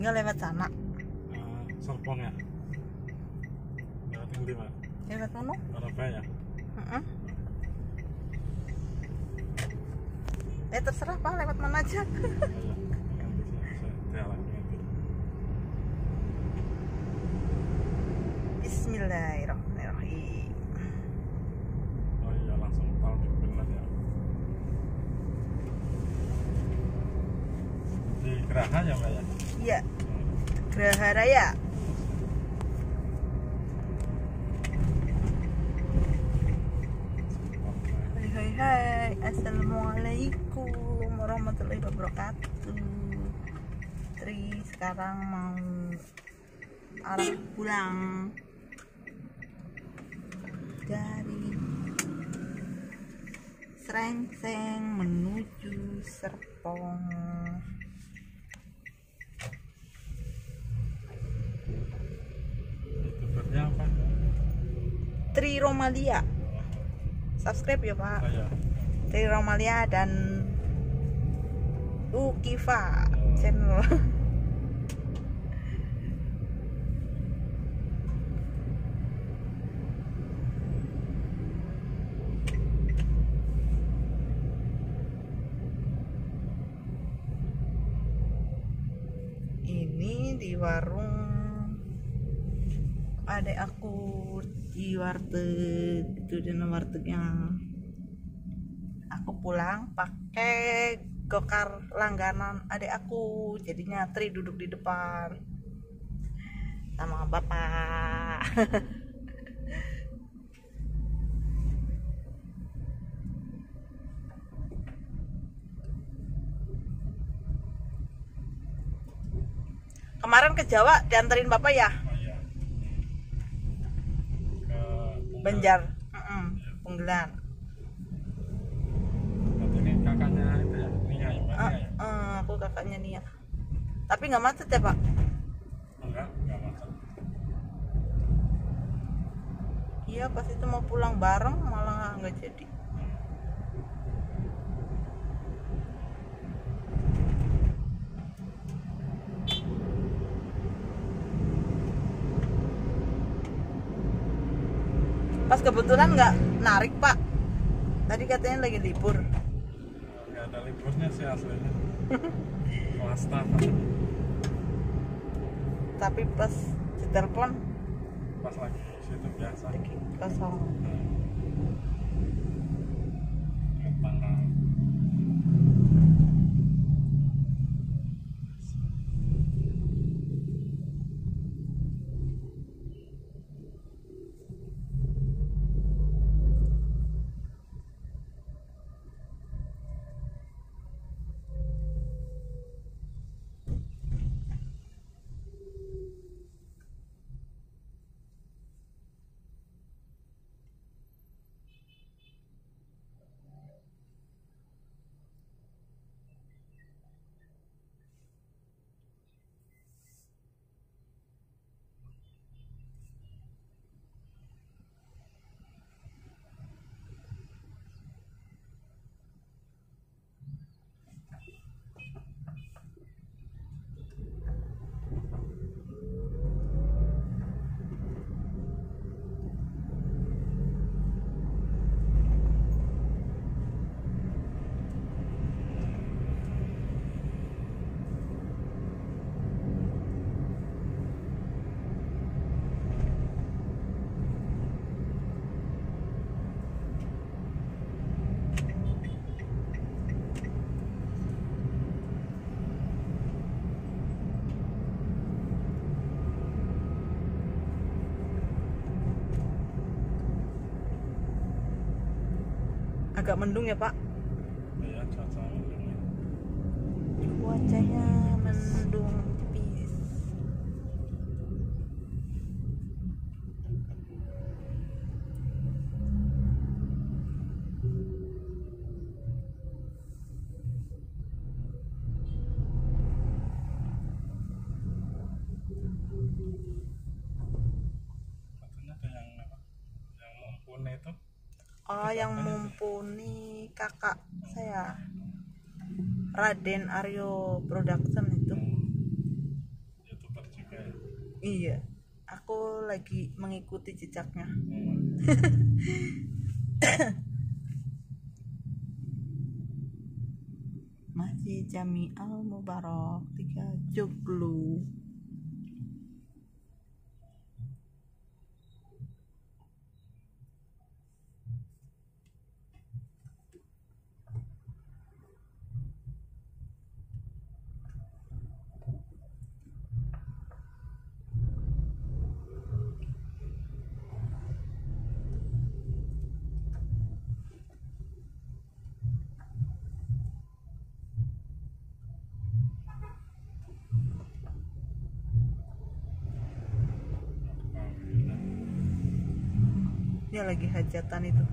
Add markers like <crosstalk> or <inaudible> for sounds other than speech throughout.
nggak lewat sana. Eh, Serpong ya? Lewat yang lima. Lewat mana Surabaya Heeh. eh terserah pak. Lewat mana aja. Ayo, nanti saya, saya jalan nanti. Bismillahirrahmanirrahim Oh iya langsung tahu di benar ya. Di Geraha ya mbak ya. iya Geraha Raya. Hai hai hai. Assalamualaikum warahmatullahi wabarakatuh. Tri sekarang mau arah pulang. Dari Srengseng menuju Serpong Itu berarti apa? Tri Romalia subscribe ya pak. Oh iya. Tri Romalia dan Ukifa channel. Ini di warung adek aku di warteg itu di wartegnya aku pulang pakai gokar langganan adik aku. Jadinya Tri duduk di depan sama bapak. <laughs> Kemarin ke Jawa dianterin bapak ya Oh iya. Ke Tunggal. Banjar. Mm-mm, Punggelan Berarti ini kakaknya itu ya. Nia ya mbak Ah, Nia ya. eh, aku kakaknya Nia. Tapi nggak macet ya pak? Enggak, enggak macet. iya pas itu mau pulang bareng malah nggak jadi pas kebetulan nggak narik pak tadi katanya lagi libur Enggak ada liburnya sih aslinya. <laughs> Swasta. tapi pas ditelepon Pas lagi situ biasa. lagi kosong agak mendung ya pak Iya, ini. cuacanya mendung tipis Katanya ada yang apa? Yang mumpuni itu. oh yang mumpuni kakak saya Raden Aryo Production itu. Iya aku lagi mengikuti jejaknya. Hmm. <coughs> Masjid Jami Al Mubarak tiga Joglo lagi hajatan itu?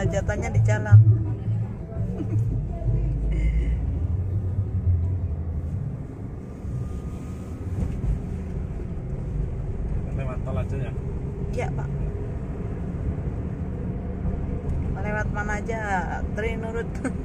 Hajatannya di jalan Lewat tol aja ya. iya pak lewat mana aja Tri <laughs>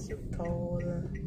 小偷的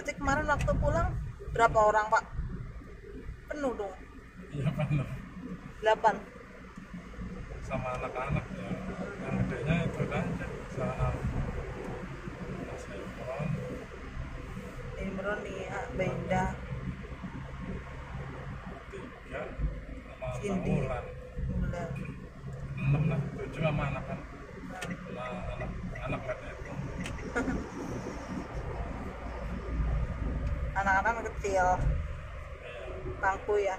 berarti kemarin waktu pulang berapa orang pak? Penuh dong. Iya 8 sama anak-anak ya. Yang gedenya itu kan Imron. Imron nih ah, Benda tiga sama Cindy. Bangulan Bulan enam lah tujuh sama anak kan sama anak anak kan itu anak-anak kecil. Bangku ya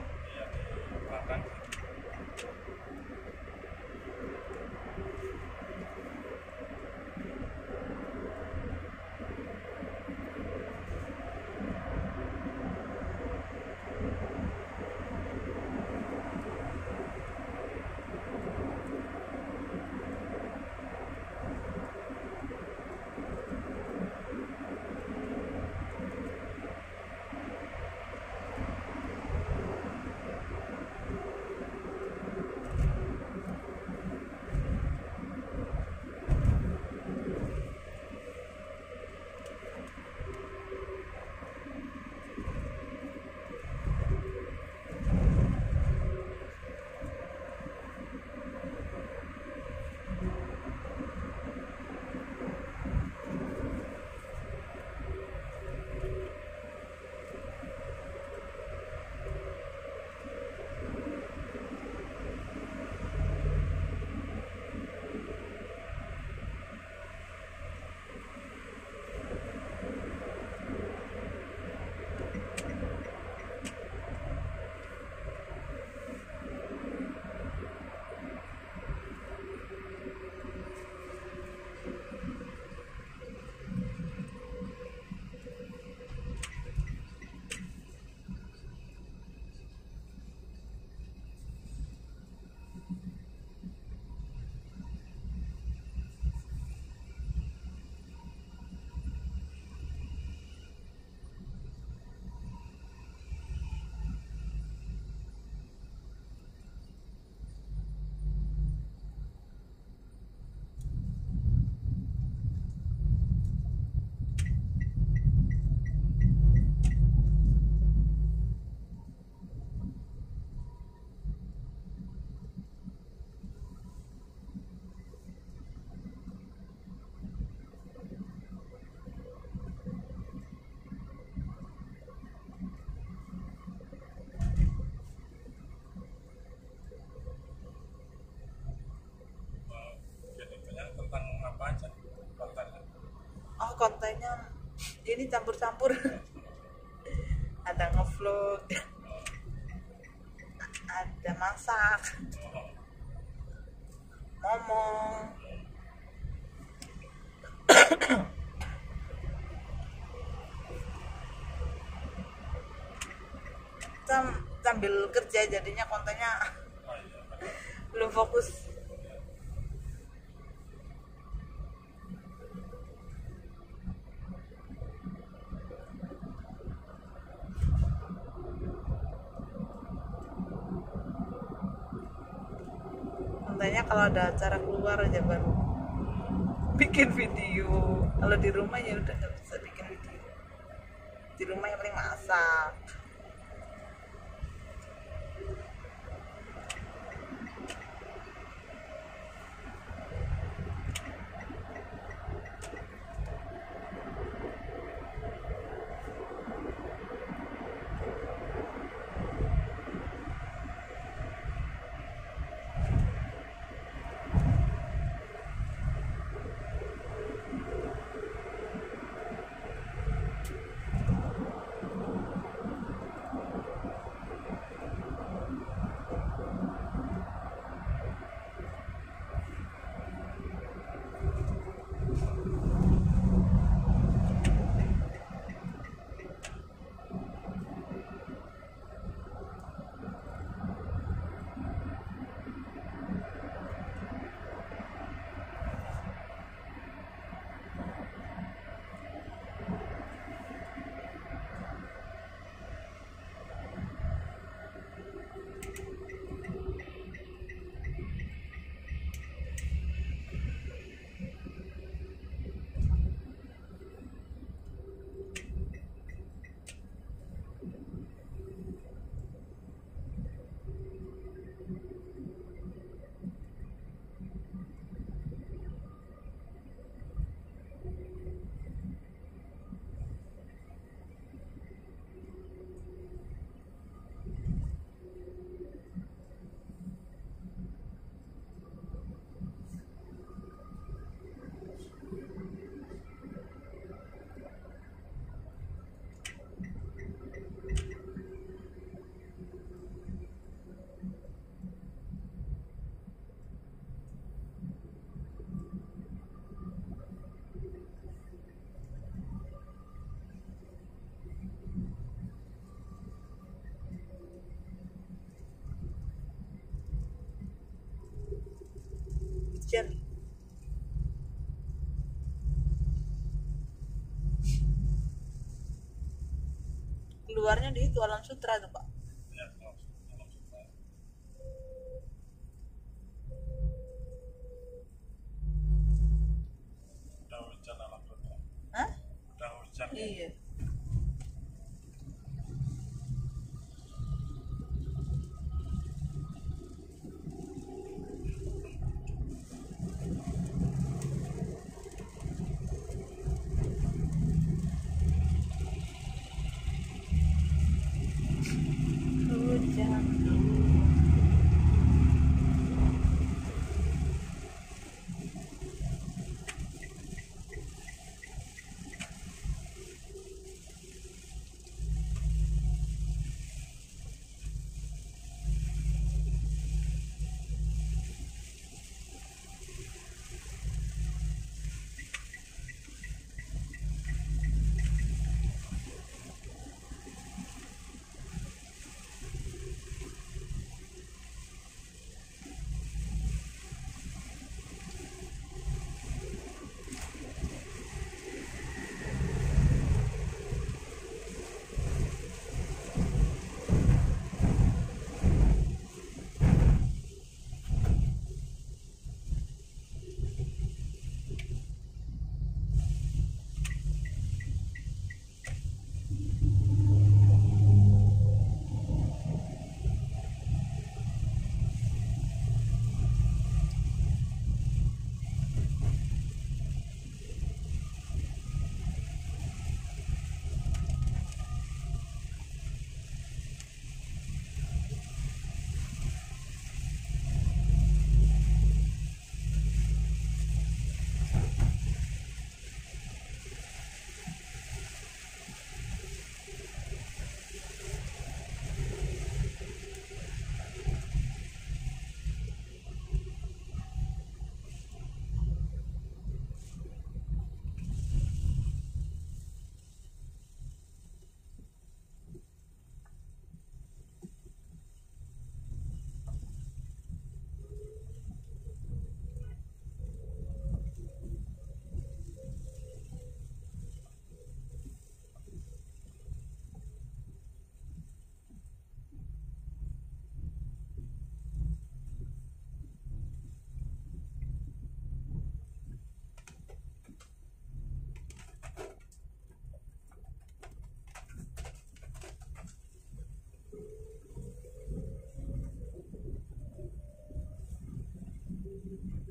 ini campur-campur. <laughs> Ada ngevlog ada masak. Ngomong Sam- sambil kerja jadinya kontennya <laughs> belum fokus kontennya kalau ada acara keluar aja baru. Bikin video. Kalau di rumah ya udah nggak bisa bikin video. Di rumah yang paling masak keluarnya di itu alam sutra tuh pak ya langsung langsung Pak. udah hujan alam sutra Hah? udah hujan ya? iya hujan